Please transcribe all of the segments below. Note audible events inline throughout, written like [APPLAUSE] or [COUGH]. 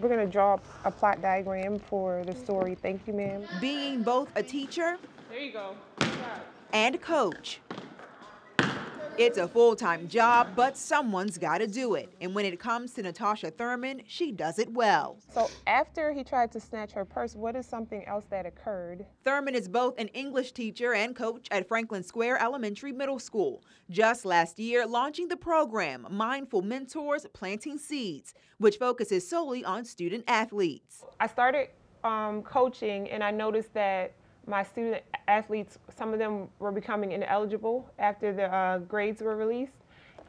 We're going to draw a plot diagram for the story. Thank you, ma'am. Being both a teacher there you go. and coach. It's a full-time job, but someone's got to do it. And when it comes to Natasha Thurmon, she does it well. So after he tried to snatch her purse, what is something else that occurred? Thurmon is both an English teacher and coach at Franklin Square Elementary Middle School. Just last year, launching the program, Mindful Mentors Planting Seeds, which focuses solely on student athletes. I started um, coaching and I noticed that my student athletes, some of them were becoming ineligible after the uh, grades were released.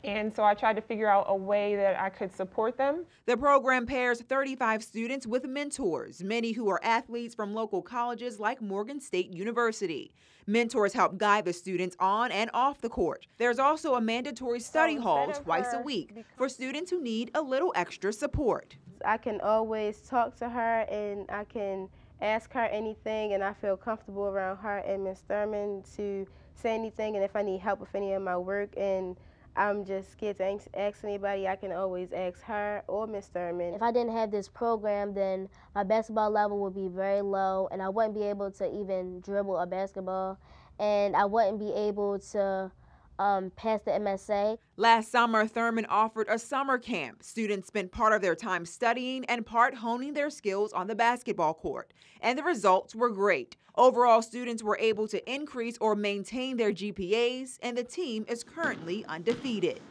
And so I tried to figure out a way that I could support them. The program pairs 35 students with mentors, many who are athletes from local colleges like Morgan State University. Mentors help guide the students on and off the court. There's also a mandatory study so hall twice a week for students who need a little extra support. I can always talk to her and I can ask her anything and I feel comfortable around her and Miss Thurmon to say anything and if I need help with any of my work and I'm just scared to ask anybody, I can always ask her or Miss Thurmon. If I didn't have this program, then my basketball level would be very low and I wouldn't be able to even dribble a basketball and I wouldn't be able to um, passed the MSA. Last summer, Thurmon offered a summer camp. Students spent part of their time studying and part honing their skills on the basketball court. And the results were great. Overall, students were able to increase or maintain their GPAs, and the team is currently undefeated.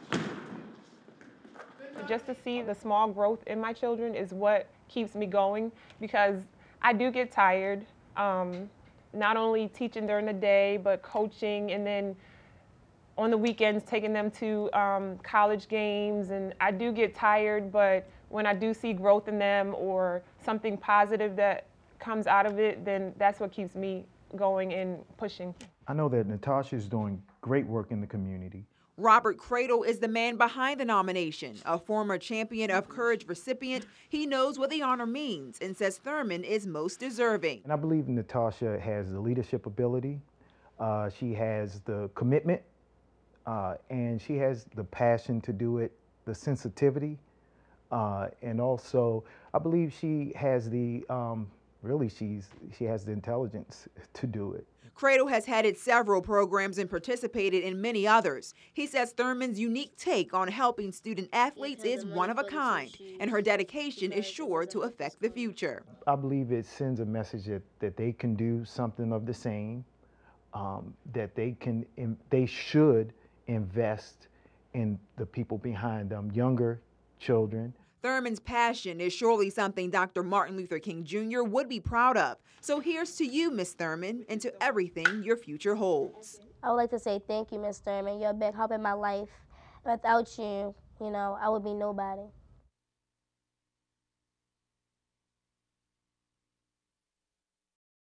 Just to see the small growth in my children is what keeps me going because I do get tired. Um, not only teaching during the day, but coaching and then on the weekends taking them to um, college games and I do get tired but when I do see growth in them or something positive that comes out of it then that's what keeps me going and pushing. I know that Natasha is doing great work in the community. Robert Cradle is the man behind the nomination. A former Champion of Courage recipient, he knows what the honor means and says Thurmon is most deserving. And I believe Natasha has the leadership ability. Uh, she has the commitment uh, and she has the passion to do it, the sensitivity, uh, and also I believe she has the um, really she's she has the intelligence [LAUGHS] to do it. Cradle has headed several programs and participated in many others. He says Thurmon's unique take on helping student athletes is one of a kind, and her dedication is sure to affect the future. I believe it sends a message that, that they can do something of the same, um, that they can, they should invest in the people behind them, younger children. Thurmon's passion is surely something Dr. Martin Luther King Jr. would be proud of. So here's to you, Miss Thurmon, and to everything your future holds. I would like to say thank you, Miss Thurmon. You're a big help in my life. Without you, you know, I would be nobody.